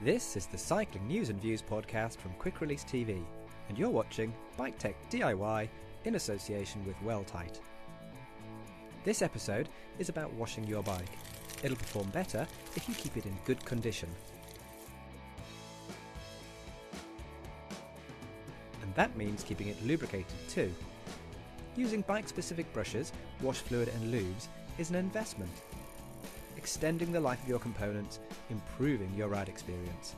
This is the Cycling News and Views podcast from Quick Release TV, and you're watching Bike Tech DIY in association with Weldtite. This episode is about washing your bike. It'll perform better if you keep it in good condition. And that means keeping it lubricated too. Using bike specific brushes, wash fluid, and lubes is an investment extending the life of your components, improving your ride experience.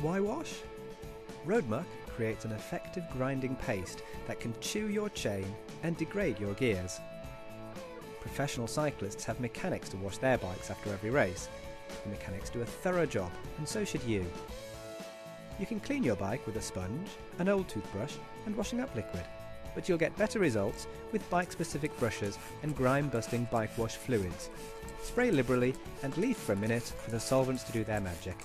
Why wash? Road muck creates an effective grinding paste that can chew your chain and degrade your gears. Professional cyclists have mechanics to wash their bikes after every race. The mechanics do a thorough job, and so should you. You can clean your bike with a sponge, an old toothbrush, and washing up liquid but you'll get better results with bike-specific brushes and grime-busting bike wash fluids. Spray liberally and leave for a minute for the solvents to do their magic.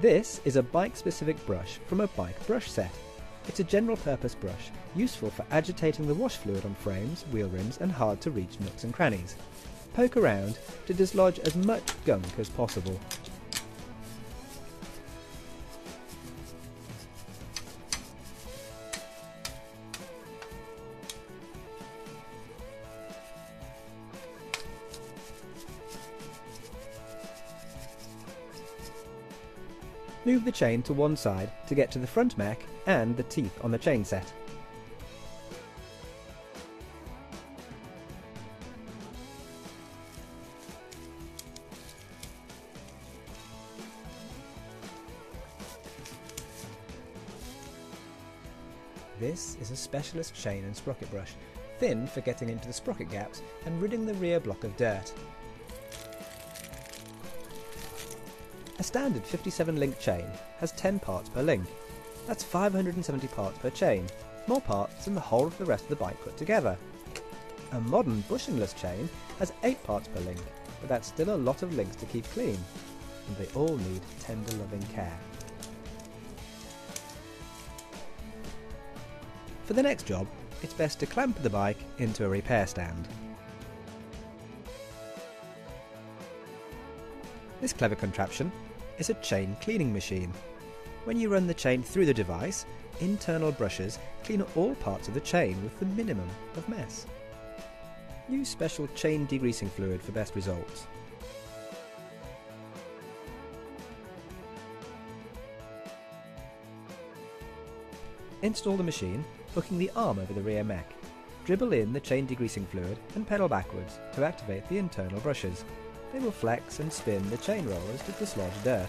This is a bike-specific brush from a bike brush set. It's a general-purpose brush, useful for agitating the wash fluid on frames, wheel rims and hard-to-reach nooks and crannies. Poke around to dislodge as much gunk as possible. Move the chain to one side to get to the front mech and the teeth on the chain set. This is a specialist chain and sprocket brush, thin for getting into the sprocket gaps and ridding the rear block of dirt. A standard 57 link chain has 10 parts per link. That's 570 parts per chain, more parts than the whole of the rest of the bike put together. A modern bushingless chain has 8 parts per link, but that's still a lot of links to keep clean, and they all need tender loving care. For the next job, it's best to clamp the bike into a repair stand. This clever contraption is a chain cleaning machine. When you run the chain through the device, internal brushes clean all parts of the chain with the minimum of mess. Use special chain degreasing fluid for best results. Install the machine, hooking the arm over the rear mech. Dribble in the chain degreasing fluid and pedal backwards to activate the internal brushes. They will flex and spin the chain rollers to dislodge dirt.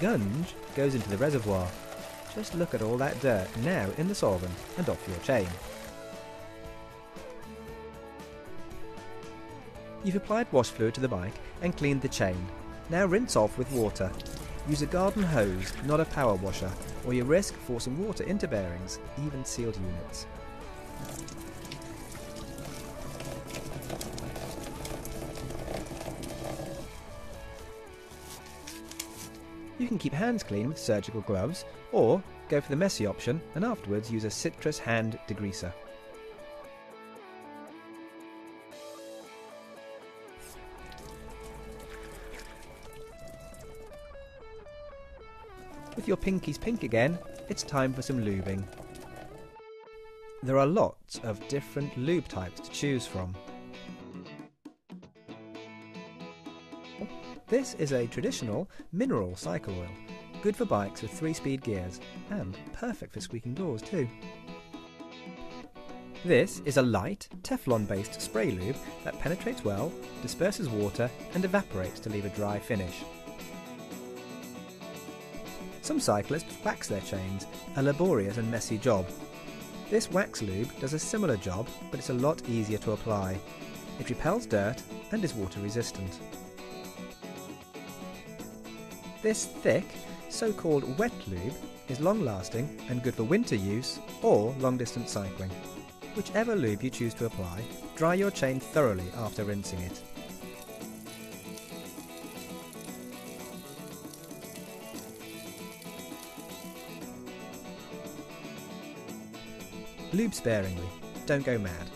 Gunge goes into the reservoir. Just look at all that dirt now in the solvent and off your chain. You've applied wash fluid to the bike and cleaned the chain. Now rinse off with water. Use a garden hose, not a power washer, or you risk forcing water into bearings, even sealed units. You can keep hands clean with surgical gloves, or go for the messy option and afterwards use a citrus hand degreaser. With your pinkies pink again, it's time for some lubing. There are lots of different lube types to choose from. This is a traditional mineral cycle oil, good for bikes with 3-speed gears, and perfect for squeaking doors too. This is a light, Teflon-based spray lube that penetrates well, disperses water, and evaporates to leave a dry finish. Some cyclists wax their chains, a laborious and messy job. This wax lube does a similar job, but it's a lot easier to apply. It repels dirt and is water resistant. This thick, so-called wet lube is long-lasting and good for winter use or long-distance cycling. Whichever lube you choose to apply, dry your chain thoroughly after rinsing it. Lube sparingly, don't go mad.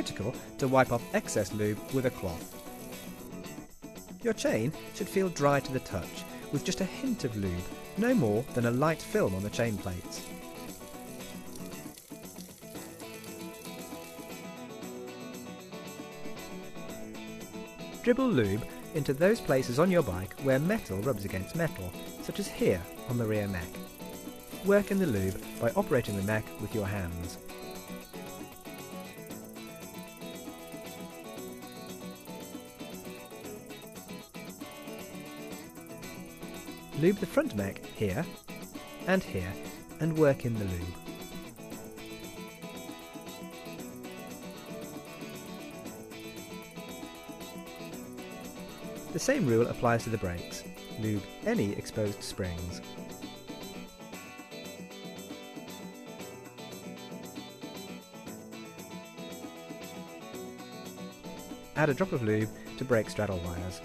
Critical to wipe off excess lube with a cloth. Your chain should feel dry to the touch, with just a hint of lube, no more than a light film on the chain plates. Dribble lube into those places on your bike where metal rubs against metal, such as here on the rear mech. Work in the lube by operating the mech with your hands. Lube the front mech here and here and work in the lube. The same rule applies to the brakes. Lube any exposed springs. Add a drop of lube to brake straddle wires.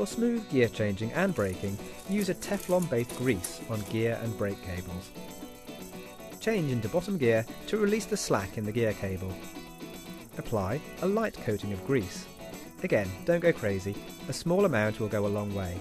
For smooth gear changing and braking, use a Teflon-based grease on gear and brake cables. Change into bottom gear to release the slack in the gear cable. Apply a light coating of grease. Again, don't go crazy, a small amount will go a long way.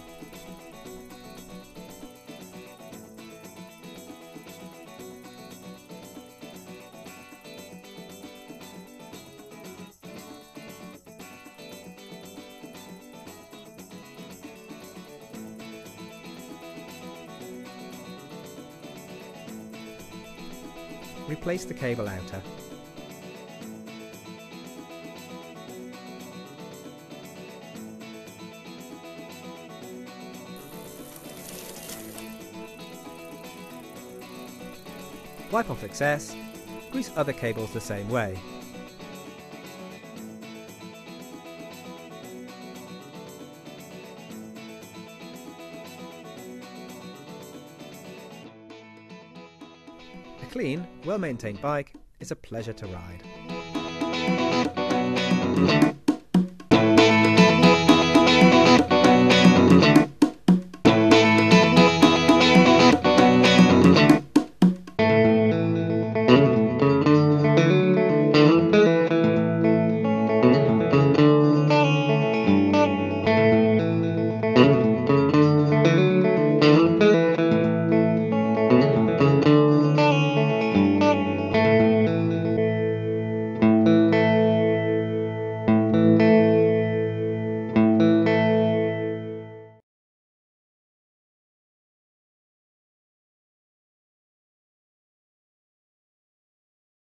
Replace the cable outer. Wipe off excess, grease other cables the same way. A clean, well-maintained bike is a pleasure to ride.